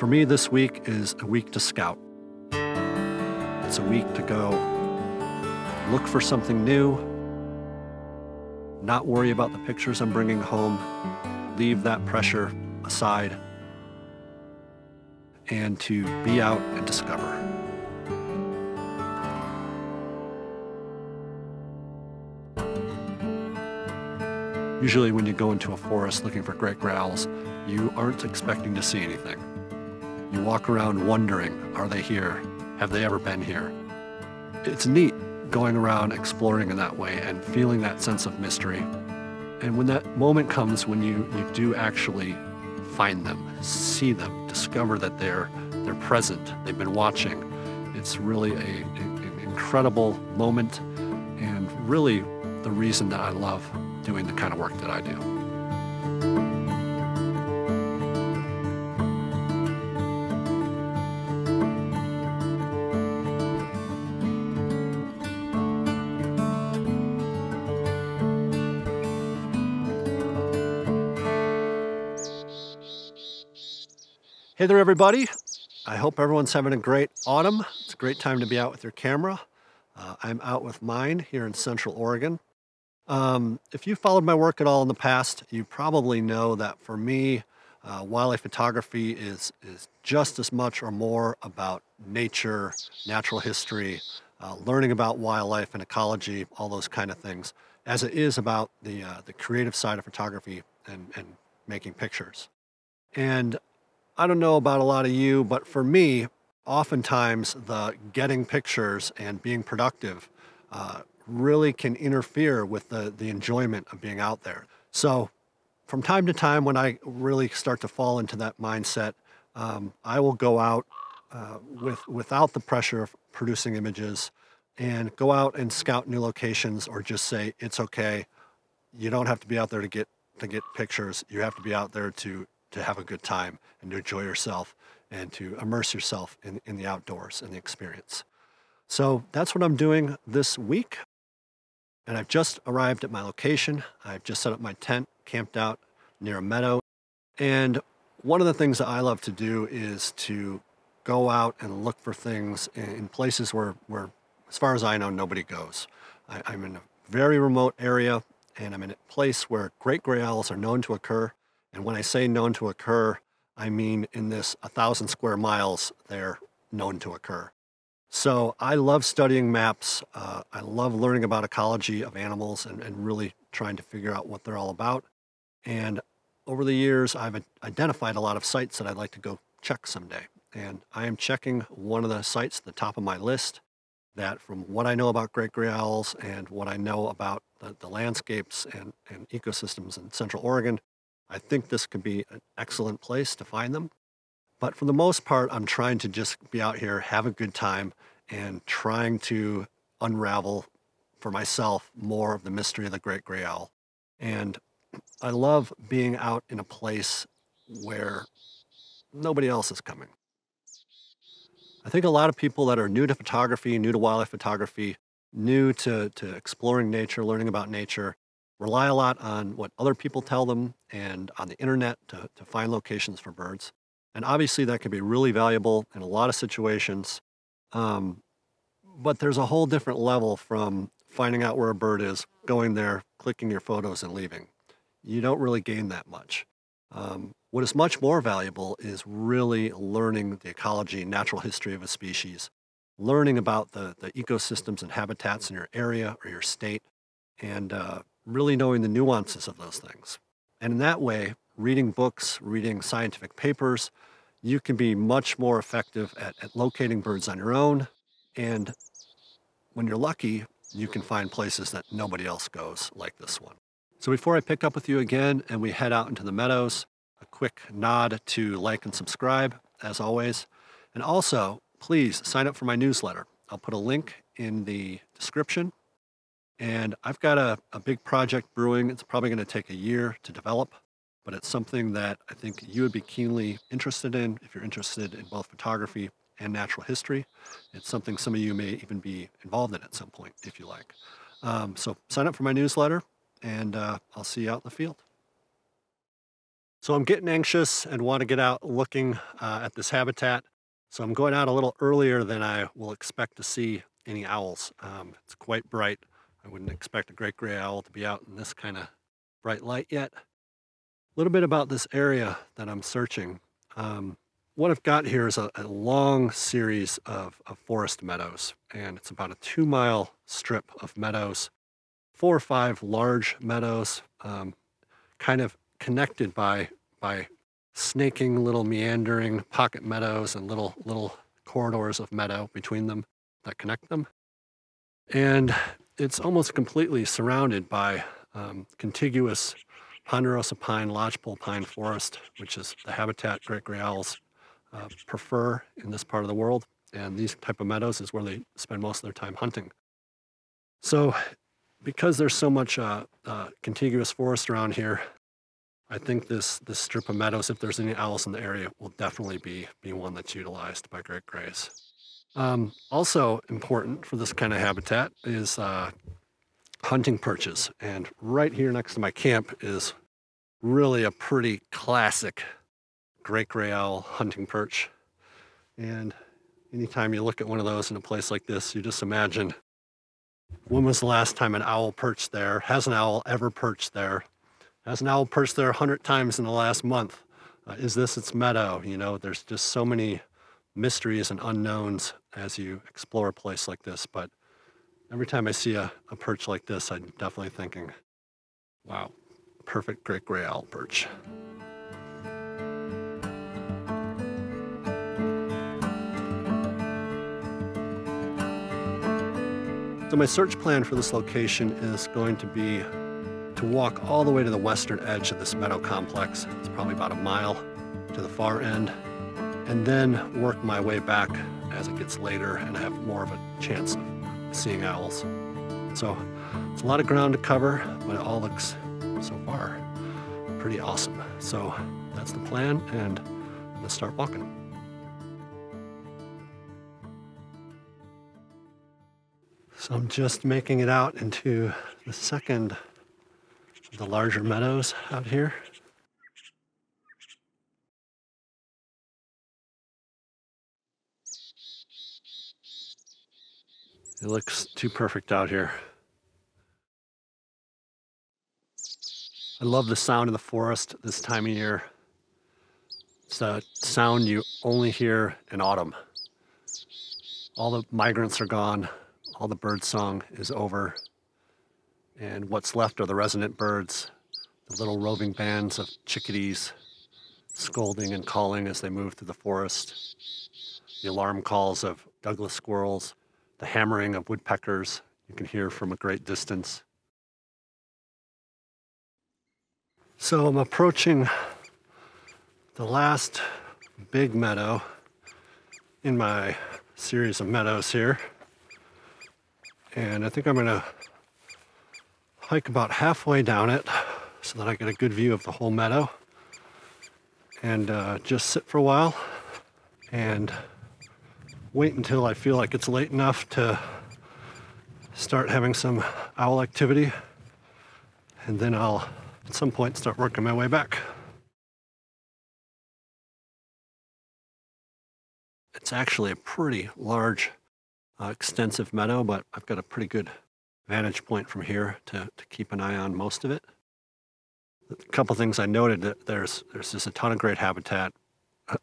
For me, this week is a week to scout. It's a week to go look for something new, not worry about the pictures I'm bringing home, leave that pressure aside, and to be out and discover. Usually, when you go into a forest looking for great gray owls, you aren't expecting to see anything. You walk around wondering, are they here? Have they ever been here? It's neat going around exploring in that way and feeling that sense of mystery. And when that moment comes when you, you do actually find them, see them, discover that they're, they're present, they've been watching, it's really a, a, an incredible moment and really the reason that I love doing the kind of work that I do. Hey there, everybody. I hope everyone's having a great autumn. It's a great time to be out with your camera. Uh, I'm out with mine here in Central Oregon. Um, if you followed my work at all in the past, you probably know that for me, uh, wildlife photography is, is just as much or more about nature, natural history, uh, learning about wildlife and ecology, all those kind of things, as it is about the, uh, the creative side of photography and, and making pictures. And I don't know about a lot of you, but for me, oftentimes the getting pictures and being productive uh, really can interfere with the, the enjoyment of being out there. So from time to time, when I really start to fall into that mindset, um, I will go out uh, with, without the pressure of producing images and go out and scout new locations or just say, it's okay. You don't have to be out there to get, to get pictures. You have to be out there to, to have a good time and to enjoy yourself and to immerse yourself in, in the outdoors and the experience. So that's what I'm doing this week. And I've just arrived at my location. I've just set up my tent, camped out near a meadow. And one of the things that I love to do is to go out and look for things in places where, where as far as I know, nobody goes. I, I'm in a very remote area and I'm in a place where great gray owls are known to occur. And when I say known to occur, I mean in this 1,000 square miles, they're known to occur. So I love studying maps. Uh, I love learning about ecology of animals and, and really trying to figure out what they're all about. And over the years, I've identified a lot of sites that I'd like to go check someday. And I am checking one of the sites at the top of my list that from what I know about great gray owls and what I know about the, the landscapes and, and ecosystems in Central Oregon, I think this could be an excellent place to find them. But for the most part, I'm trying to just be out here, have a good time, and trying to unravel for myself more of the mystery of the great gray owl. And I love being out in a place where nobody else is coming. I think a lot of people that are new to photography, new to wildlife photography, new to, to exploring nature, learning about nature, rely a lot on what other people tell them and on the internet to, to find locations for birds. And obviously that can be really valuable in a lot of situations. Um, but there's a whole different level from finding out where a bird is, going there, clicking your photos and leaving. You don't really gain that much. Um, what is much more valuable is really learning the ecology natural history of a species, learning about the, the ecosystems and habitats in your area or your state, and uh, really knowing the nuances of those things. And in that way, reading books, reading scientific papers, you can be much more effective at, at locating birds on your own. And when you're lucky, you can find places that nobody else goes, like this one. So before I pick up with you again and we head out into the meadows, a quick nod to like and subscribe, as always. And also, please sign up for my newsletter. I'll put a link in the description. And I've got a, a big project brewing. It's probably going to take a year to develop but it's something that I think you would be keenly interested in if you're interested in both photography and natural history. It's something some of you may even be involved in at some point if you like. Um, so sign up for my newsletter and uh, I'll see you out in the field. So I'm getting anxious and want to get out looking uh, at this habitat. So I'm going out a little earlier than I will expect to see any owls. Um, it's quite bright. I wouldn't expect a great gray owl to be out in this kind of bright light yet. A little bit about this area that I'm searching. Um, what I've got here is a, a long series of, of, forest meadows, and it's about a two mile strip of meadows, four or five large meadows, um, kind of connected by, by snaking little meandering pocket meadows and little, little corridors of meadow between them that connect them. And it's almost completely surrounded by um, contiguous ponderosa pine, lodgepole pine forest, which is the habitat great gray owls uh, prefer in this part of the world. And these type of meadows is where they spend most of their time hunting. So because there's so much uh, uh, contiguous forest around here, I think this, this strip of meadows, if there's any owls in the area, will definitely be, be one that's utilized by great grays. Um, also important for this kind of habitat is uh, hunting perches. And right here next to my camp is really a pretty classic great gray owl hunting perch. And anytime you look at one of those in a place like this, you just imagine when was the last time an owl perched there? Has an owl ever perched there? Has an owl perched there a hundred times in the last month? Uh, is this its meadow? You know, there's just so many mysteries and unknowns as you explore a place like this. But every time I see a, a perch like this, I'm definitely thinking, wow, perfect great gray owl perch. So my search plan for this location is going to be to walk all the way to the western edge of this meadow complex. It's probably about a mile to the far end, and then work my way back as it gets later and have more of a chance of seeing owls. So it's a lot of ground to cover, but it all looks so far pretty awesome. So that's the plan and let's start walking. So I'm just making it out into the second of the larger meadows out here. It looks too perfect out here. I love the sound of the forest this time of year. It's a sound you only hear in autumn. All the migrants are gone all the bird song is over. And what's left are the resident birds, the little roving bands of chickadees scolding and calling as they move through the forest, the alarm calls of Douglas squirrels, the hammering of woodpeckers you can hear from a great distance. So I'm approaching the last big meadow in my series of meadows here. And I think I'm gonna hike about halfway down it so that I get a good view of the whole meadow and uh, just sit for a while and wait until I feel like it's late enough to start having some owl activity and then I'll at some point start working my way back. It's actually a pretty large uh, extensive meadow, but I've got a pretty good vantage point from here to, to keep an eye on most of it. A couple things I noted that there's there's just a ton of great habitat.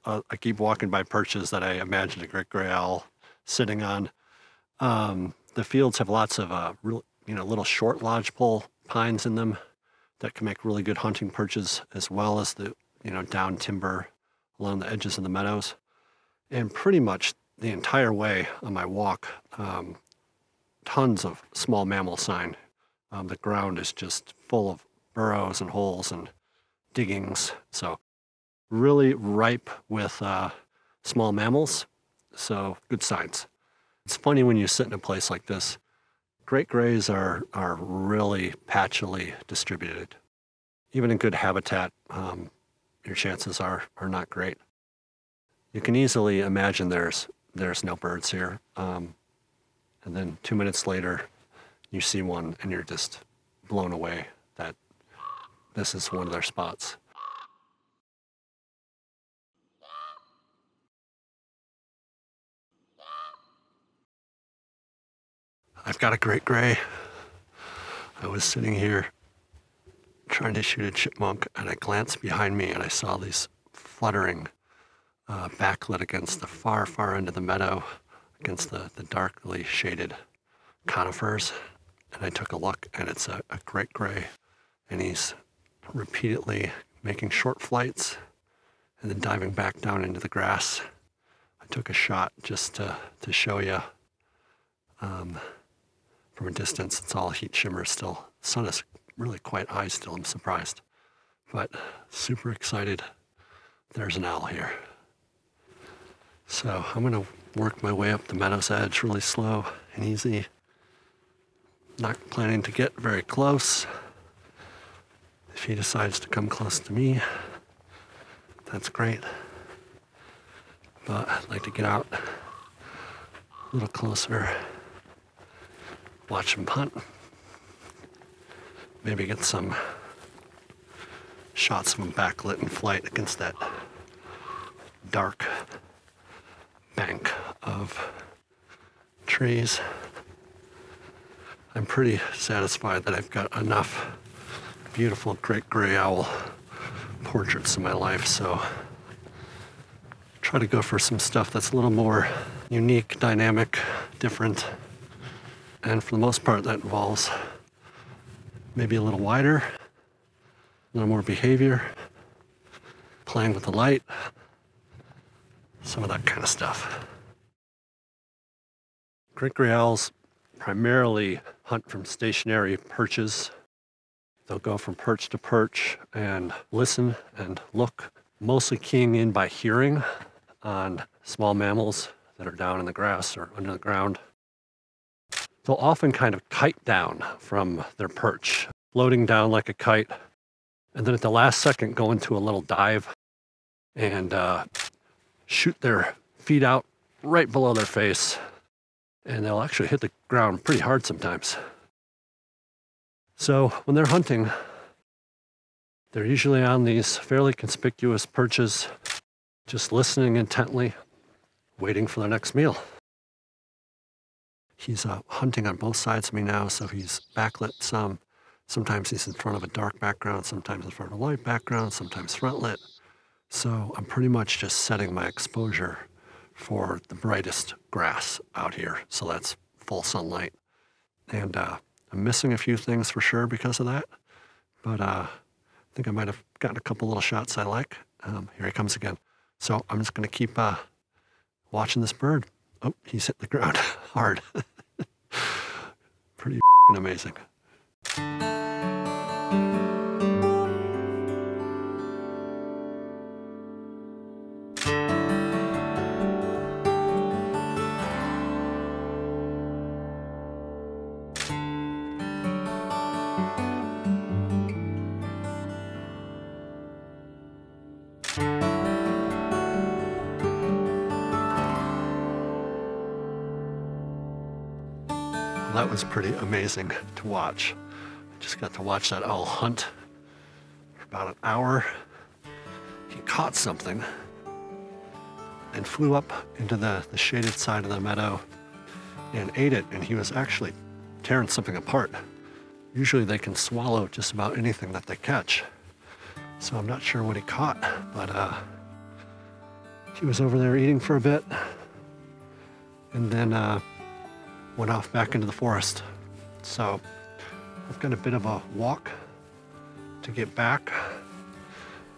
Uh, I keep walking by perches that I imagine a great gray owl sitting on. Um, the fields have lots of uh, real, you know little short lodgepole pines in them that can make really good hunting perches, as well as the you know down timber along the edges of the meadows. And pretty much the entire way on my walk, um, tons of small mammal sign. Um, the ground is just full of burrows and holes and diggings. So really ripe with uh, small mammals. So good signs. It's funny when you sit in a place like this. Great grays are, are really patchily distributed. Even in good habitat, um, your chances are, are not great. You can easily imagine there's there's no birds here. Um, and then two minutes later, you see one and you're just blown away that this is one of their spots. I've got a great gray. I was sitting here trying to shoot a chipmunk and I glanced behind me and I saw these fluttering uh, backlit against the far, far end of the meadow, against the, the darkly shaded conifers. And I took a look and it's a, a great gray and he's repeatedly making short flights and then diving back down into the grass. I took a shot just to, to show you um, from a distance. It's all heat shimmer still. Sun is really quite high still. I'm surprised, but super excited. There's an owl here. So I'm to work my way up the meadow's edge really slow and easy. Not planning to get very close. If he decides to come close to me, that's great. But I'd like to get out a little closer, watch him punt. maybe get some shots of him backlit in flight against that dark bank of trees. I'm pretty satisfied that I've got enough beautiful great gray owl portraits in my life, so try to go for some stuff that's a little more unique, dynamic, different. And for the most part, that involves maybe a little wider, a little more behavior, playing with the light, some of that kind of stuff. Great gray owls primarily hunt from stationary perches They'll go from perch to perch and listen and look, mostly keying in by hearing on small mammals that are down in the grass or under the ground. They'll often kind of kite down from their perch, floating down like a kite, and then at the last second go into a little dive and uh, shoot their feet out right below their face. And they'll actually hit the ground pretty hard sometimes. So when they're hunting, they're usually on these fairly conspicuous perches, just listening intently, waiting for their next meal. He's uh, hunting on both sides of me now, so he's backlit some. Sometimes he's in front of a dark background, sometimes in front of a light background, sometimes front lit. So I'm pretty much just setting my exposure for the brightest grass out here. So that's full sunlight. And uh, I'm missing a few things for sure because of that, but uh, I think I might have gotten a couple little shots I like. Um, here he comes again. So I'm just going to keep uh, watching this bird. Oh, he's hit the ground hard. Pretty amazing. That was pretty amazing to watch. I just got to watch that owl hunt for about an hour. He caught something and flew up into the, the shaded side of the meadow and ate it, and he was actually tearing something apart. Usually they can swallow just about anything that they catch. So I'm not sure what he caught, but uh, he was over there eating for a bit. And then uh, went off back into the forest. So I've got a bit of a walk to get back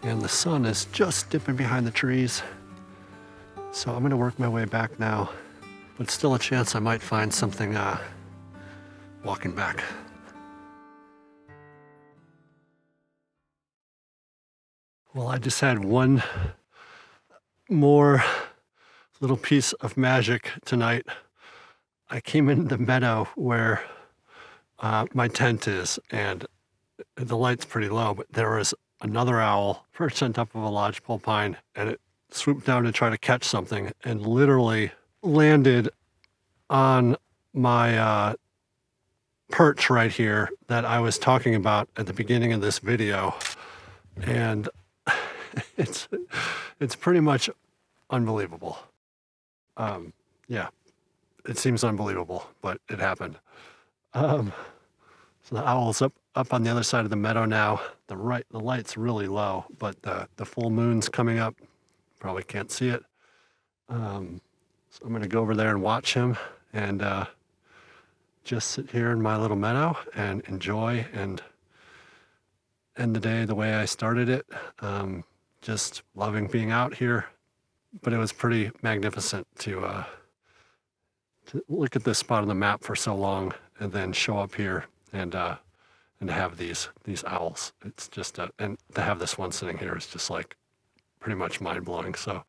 and the sun is just dipping behind the trees. So I'm gonna work my way back now, but still a chance I might find something uh, walking back. Well, I just had one more little piece of magic tonight. I came in the meadow where uh, my tent is, and the light's pretty low, but there was another owl perched on top of a lodgepole pine, and it swooped down to try to catch something and literally landed on my uh, perch right here that I was talking about at the beginning of this video. And it's, it's pretty much unbelievable. Um, yeah, it seems unbelievable, but it happened. Um, so the owl's up up on the other side of the meadow now. The right the light's really low, but the the full moon's coming up. Probably can't see it. Um, so I'm gonna go over there and watch him and uh, just sit here in my little meadow and enjoy and end the day the way I started it. Um, just loving being out here. But it was pretty magnificent to, uh, to look at this spot on the map for so long and then show up here and uh, and have these these owls. It's just a, and to have this one sitting here is just like pretty much mind blowing. So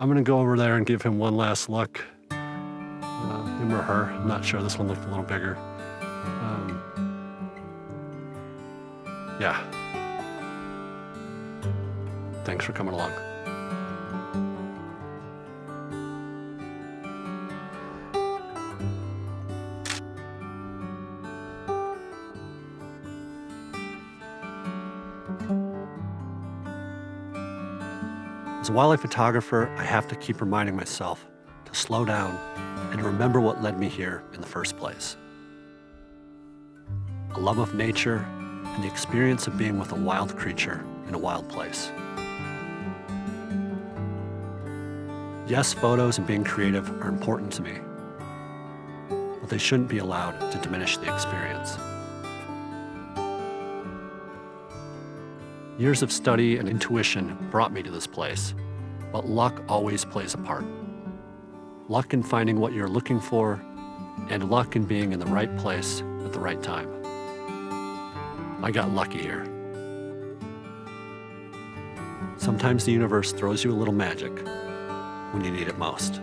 I'm gonna go over there and give him one last look. Uh, him or her, I'm not sure. This one looked a little bigger. Um, yeah. Thanks for coming along. As a wildlife photographer, I have to keep reminding myself to slow down and to remember what led me here in the first place. A love of nature and the experience of being with a wild creature in a wild place. Yes, photos and being creative are important to me, but they shouldn't be allowed to diminish the experience. Years of study and intuition brought me to this place, but luck always plays a part. Luck in finding what you're looking for, and luck in being in the right place at the right time. I got lucky here. Sometimes the universe throws you a little magic when you need it most.